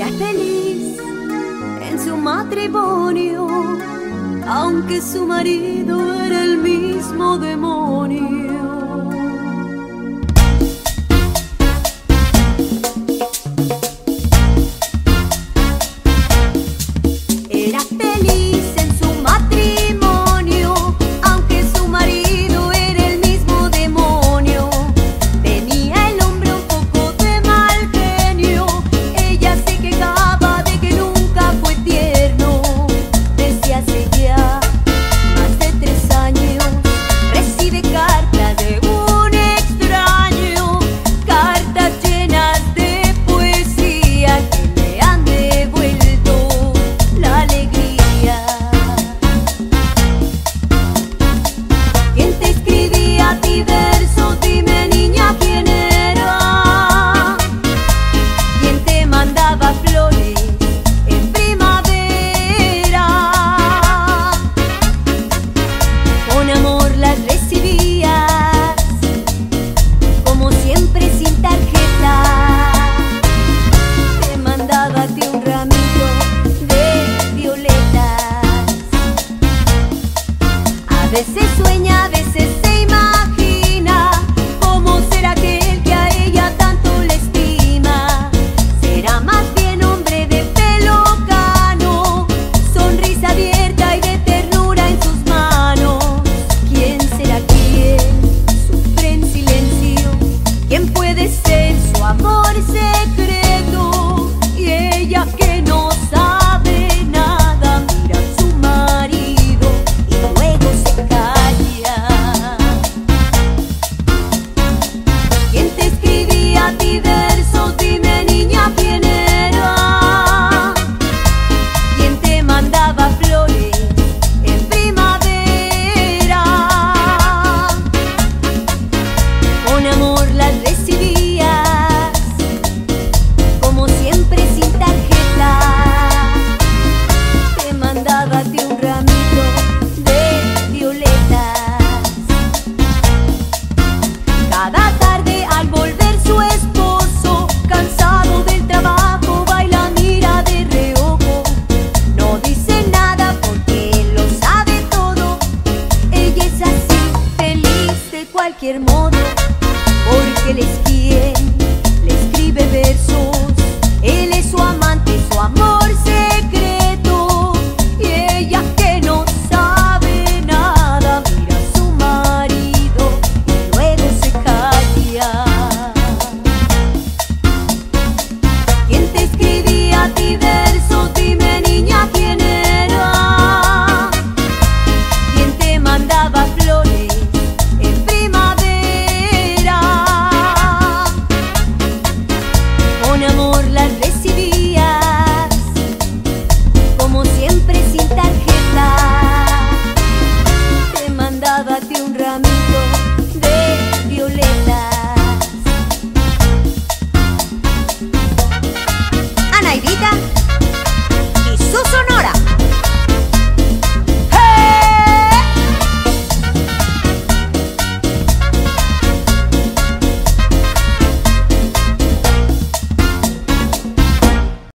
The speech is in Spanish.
era feliz en su matrimonio, aunque su marido era el mismo demonio. le escribe versos, él es su amante, su amor.